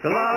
Hello.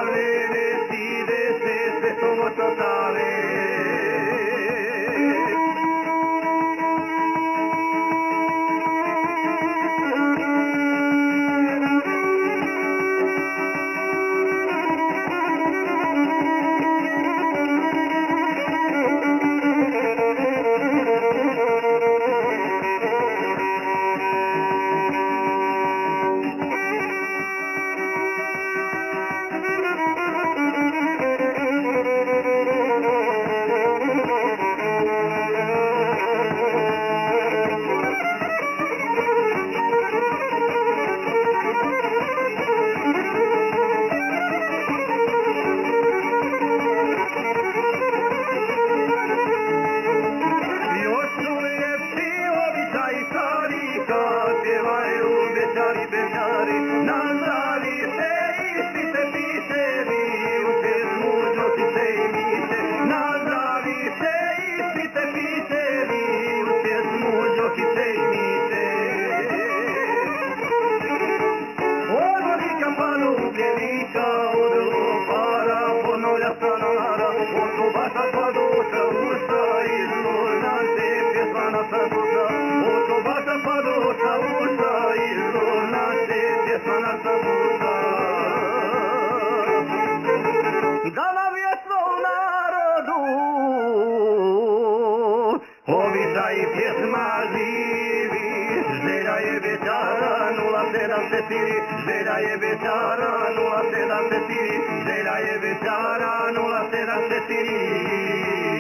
veteran, nu la sedan se tiri, Zera e veteran, nu la sedan se tiri, Zera e veteran, nu la sedan se tiri.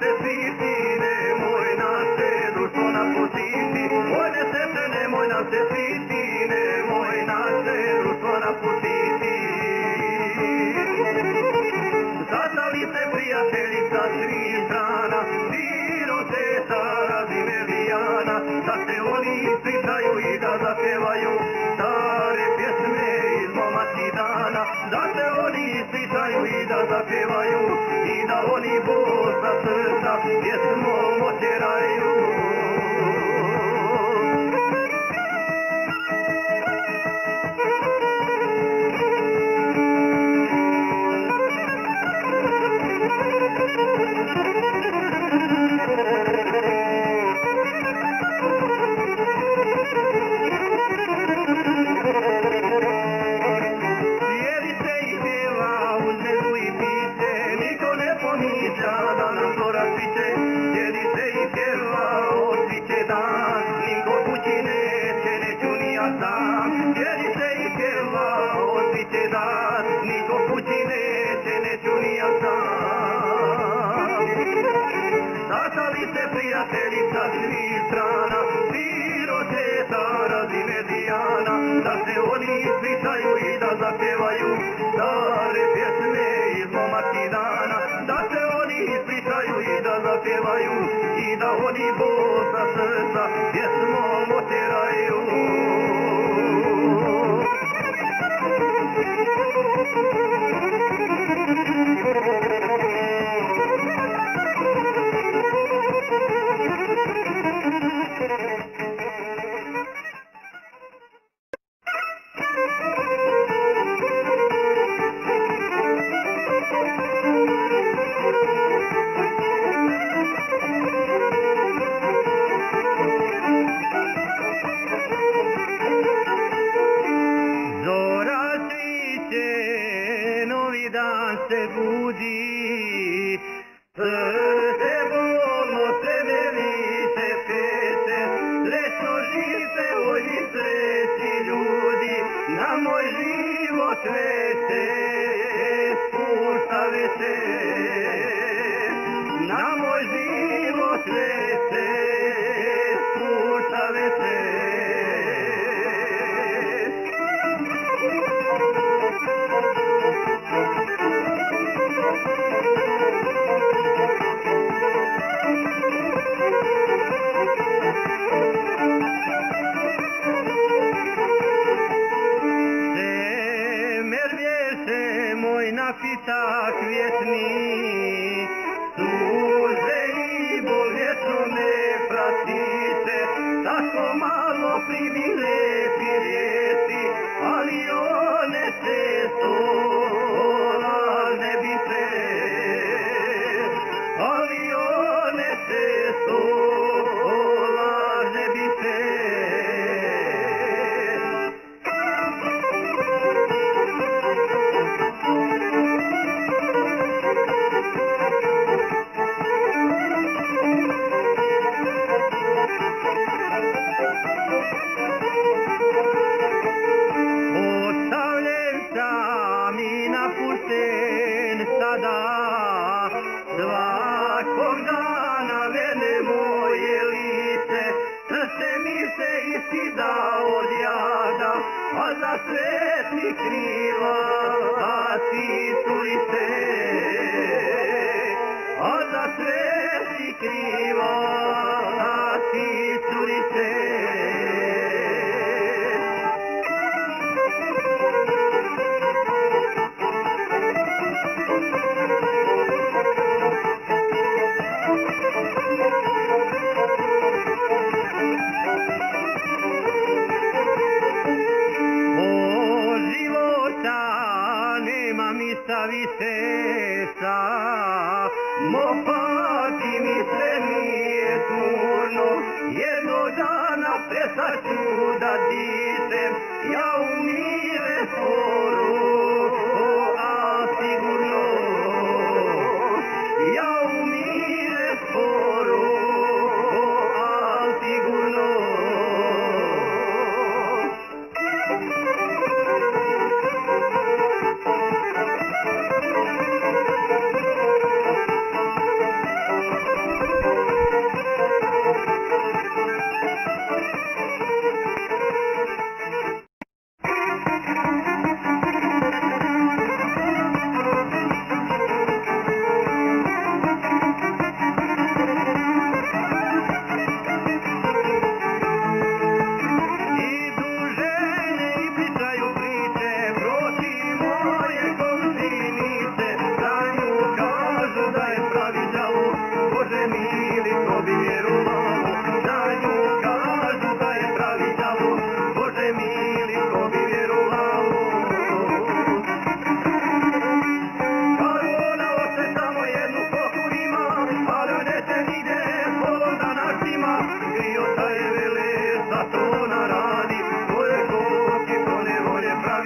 se piti, nemoj nas se dušo napustiti, moje srce nemoj na se piti. Yes, more. oni sličaju i da zapjevaju stare pjesme iz momački dana, da se oni sličaju i da zapjevaju i da oni Bosa srca pjesmom otjeraju.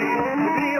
Cristo.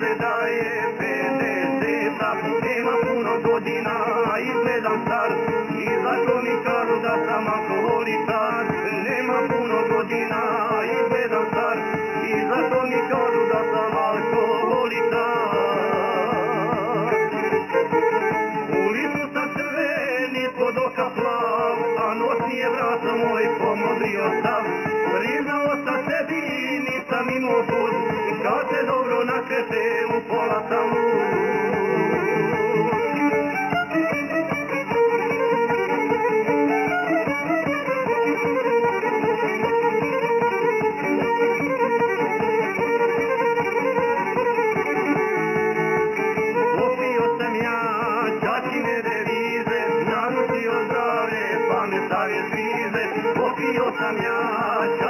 Se da je pedeseta, nema puno godina, izgledam star, i zato mi kažu da sam alkoholičar. Nema puno godina, izgledam star, i zato mi kažu da sam alkoholičar. U licu sam crveni, pod oka plav, a nosi je vrat moj pomodrio stav. Priznao sam sebi, nisam imao put, Só tesouro nasce teu população. Pamięć,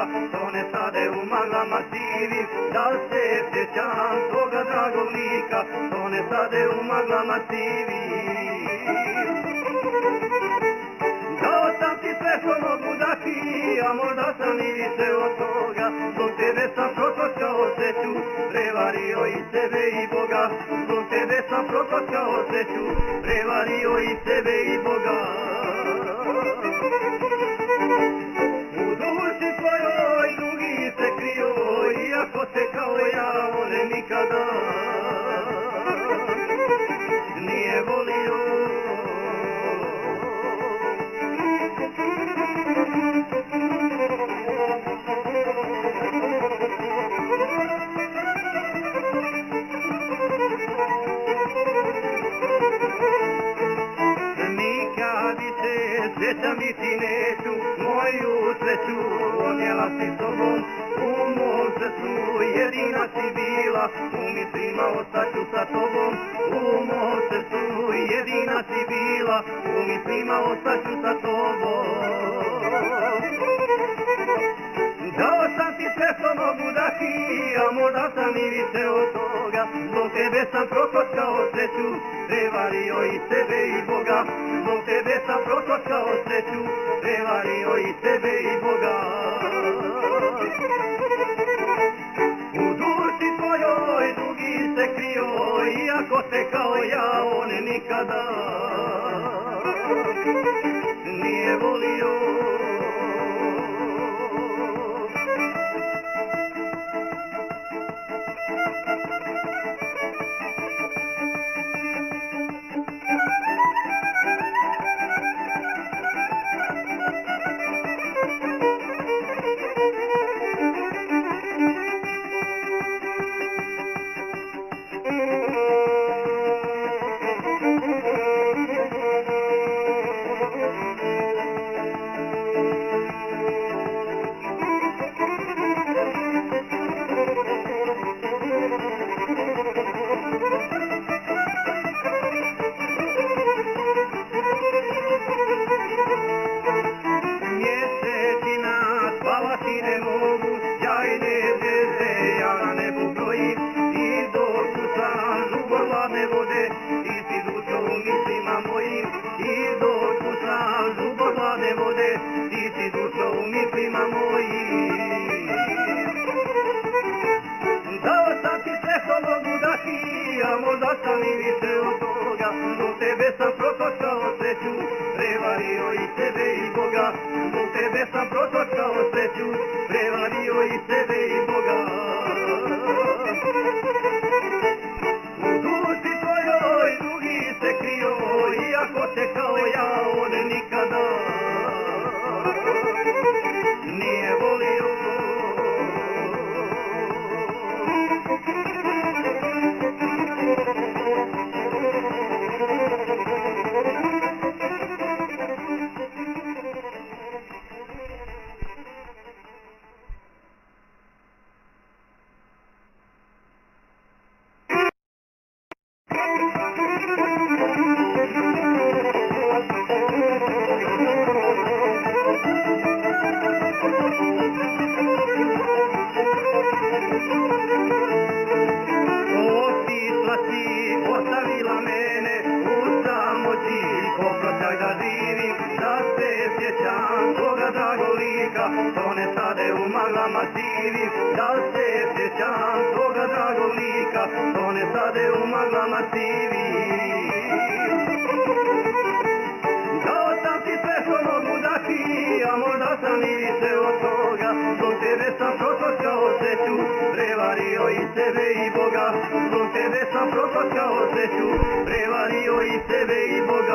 dragog lika, to ne sade u maglama živim, da se sjećam toga dragog lika, to ne sade u maglama živim. Dao sam ti sve što mogu dati, a možda sam i više od toga. Zbog tebe sam prokockao sreću, prevario i sebe i Boga. Zbog tebe sam prokockao sreću, prevario i sebe i Boga. Mislima ostaću sa tobom. Dao sam ti sve što mogu dati, a možda sam i više od toga. Zbog tebe sam prokockao sreću, prevario i sebe i Boga. Zbog tebe sam prokockao sreću, prevario i sebe i Boga. U duši tvojoj drugi se krio, iako se kao ja on nikada said mativi, da se sjećam svoga dragog lika, on je sade u maglama sivi. Ti sve što mogu dati, a možda sam i više od toga, prevario i sebe i Boga, zbog tebe sam protočao sreću, prevario i sebe i Boga.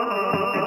Oh.